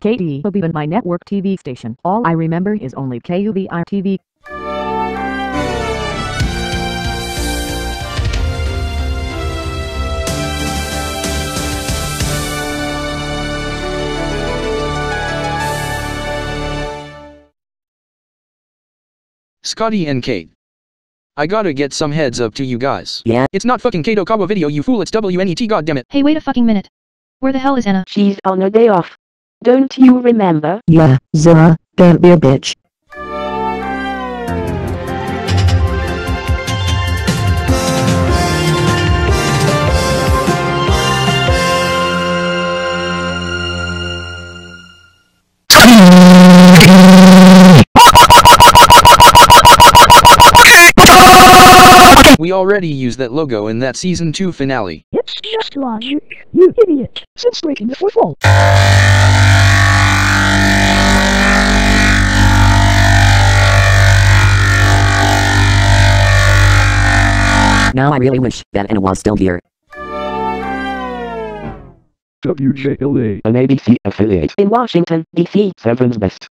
KD will be my network TV station. All I remember is only KUVI TV. Scotty and Kate. I gotta get some heads up to you guys. Yeah, It's not fucking Kadokawa video you fool it's WNET goddammit. Hey wait a fucking minute. Where the hell is Anna? she's on a day off. Don't you remember? Yeah, Zara, don't be a bitch. We already used that logo in that season 2 finale. It's just logic, you idiot. Since breaking the fourth wall. Now I really wish that Anna was still here. WJLA. An ABC affiliate. In Washington, D.C. Seven's best.